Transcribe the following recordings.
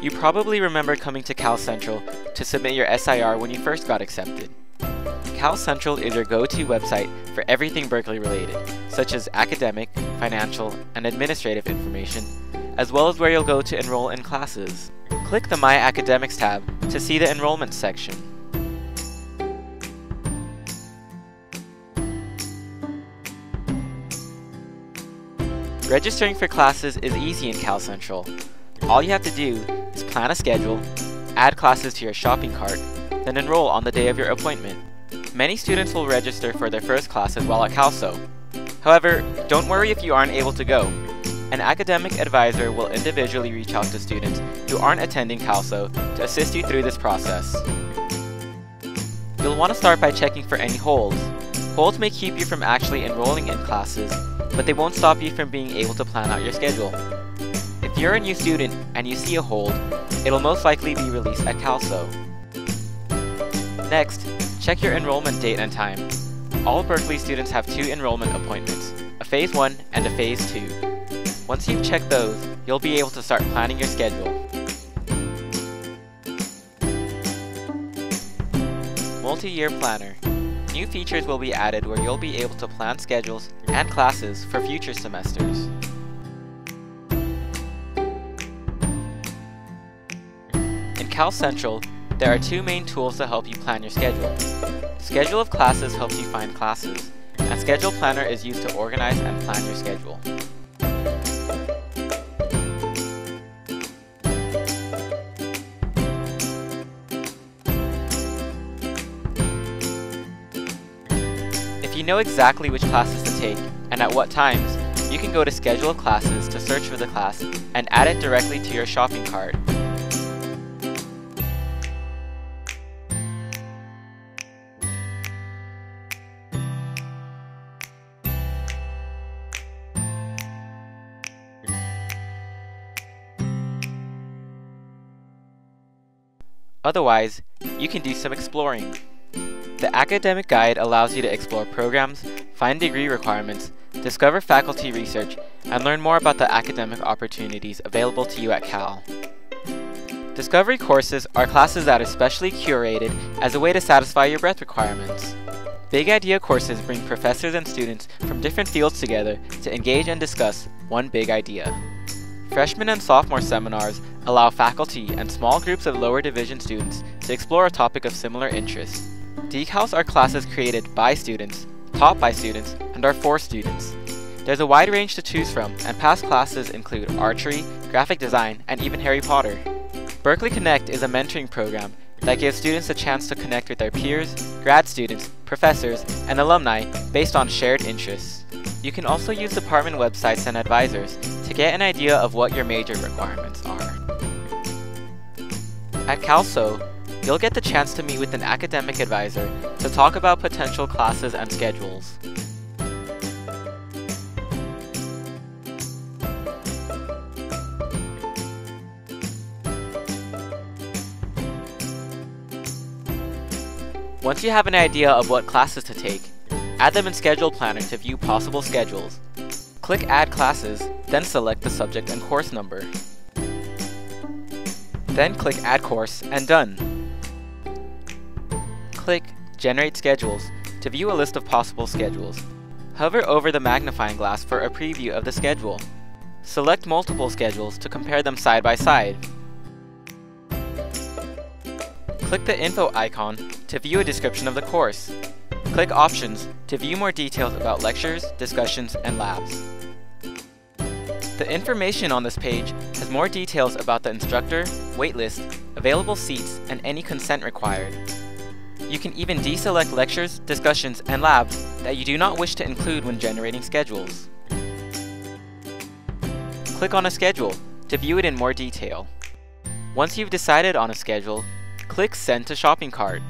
You probably remember coming to CalCentral to submit your SIR when you first got accepted. CalCentral is your go-to website for everything Berkeley related, such as academic, financial, and administrative information, as well as where you'll go to enroll in classes. Click the My Academics tab to see the enrollment section. Registering for classes is easy in CalCentral. All you have to do plan a schedule, add classes to your shopping cart, then enroll on the day of your appointment. Many students will register for their first classes while at CalSO. However, don't worry if you aren't able to go. An academic advisor will individually reach out to students who aren't attending CalSO to assist you through this process. You'll want to start by checking for any holds. Holds may keep you from actually enrolling in classes, but they won't stop you from being able to plan out your schedule. If you're a new student and you see a hold, it'll most likely be released at CalSO. Next, check your enrollment date and time. All Berkeley students have two enrollment appointments, a Phase 1 and a Phase 2. Once you've checked those, you'll be able to start planning your schedule. Multi-Year Planner New features will be added where you'll be able to plan schedules and classes for future semesters. CalCentral, there are two main tools to help you plan your schedule. Schedule of Classes helps you find classes, and Schedule Planner is used to organize and plan your schedule. If you know exactly which classes to take and at what times, you can go to Schedule of Classes to search for the class and add it directly to your shopping cart. Otherwise, you can do some exploring. The academic guide allows you to explore programs, find degree requirements, discover faculty research, and learn more about the academic opportunities available to you at Cal. Discovery courses are classes that are specially curated as a way to satisfy your breadth requirements. Big Idea courses bring professors and students from different fields together to engage and discuss one big idea. Freshman and sophomore seminars allow faculty and small groups of lower division students to explore a topic of similar interest. DeCals are classes created by students, taught by students, and are for students. There's a wide range to choose from, and past classes include archery, graphic design, and even Harry Potter. Berkeley Connect is a mentoring program that gives students a chance to connect with their peers, grad students, professors, and alumni based on shared interests. You can also use department websites and advisors to get an idea of what your major requirements are. At CalSO, you'll get the chance to meet with an academic advisor to talk about potential classes and schedules. Once you have an idea of what classes to take, add them in Schedule Planner to view possible schedules. Click Add Classes, then select the subject and course number. Then click Add Course and done. Click Generate Schedules to view a list of possible schedules. Hover over the magnifying glass for a preview of the schedule. Select multiple schedules to compare them side by side. Click the info icon to view a description of the course. Click Options to view more details about lectures, discussions, and labs. The information on this page has more details about the instructor, waitlist, available seats, and any consent required. You can even deselect lectures, discussions, and labs that you do not wish to include when generating schedules. Click on a schedule to view it in more detail. Once you've decided on a schedule, click Send to Shopping Cart.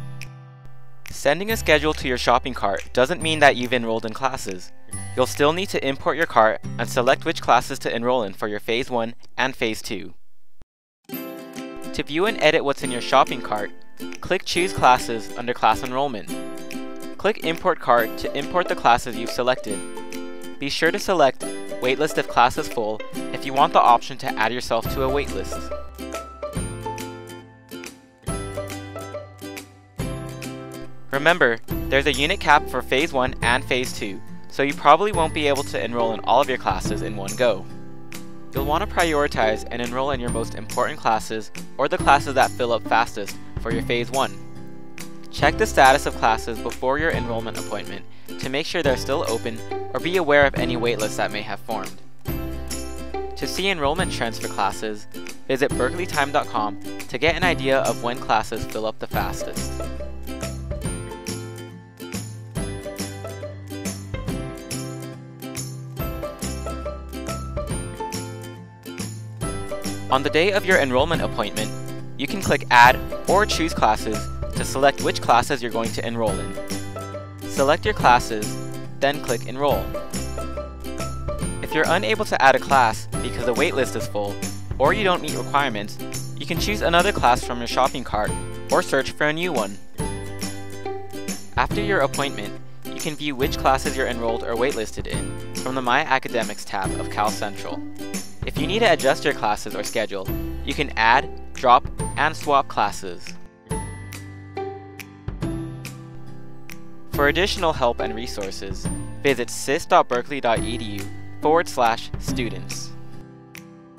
Sending a schedule to your shopping cart doesn't mean that you've enrolled in classes. You'll still need to import your cart and select which classes to enroll in for your Phase 1 and Phase 2. To view and edit what's in your shopping cart, click Choose Classes under Class Enrollment. Click Import Cart to import the classes you've selected. Be sure to select Waitlist if class is full if you want the option to add yourself to a waitlist. Remember, there's a unit cap for Phase 1 and Phase 2, so you probably won't be able to enroll in all of your classes in one go. You'll want to prioritize and enroll in your most important classes or the classes that fill up fastest for your Phase 1. Check the status of classes before your enrollment appointment to make sure they're still open or be aware of any waitlists that may have formed. To see enrollment trends for classes, visit berkeleytime.com to get an idea of when classes fill up the fastest. On the day of your enrollment appointment, you can click Add or Choose Classes to select which classes you're going to enroll in. Select your classes, then click Enroll. If you're unable to add a class because the waitlist is full, or you don't meet requirements, you can choose another class from your shopping cart or search for a new one. After your appointment, you can view which classes you're enrolled or waitlisted in from the My Academics tab of CalCentral. If you need to adjust your classes or schedule, you can add, drop, and swap classes. For additional help and resources, visit sis.berkeley.edu forward slash students.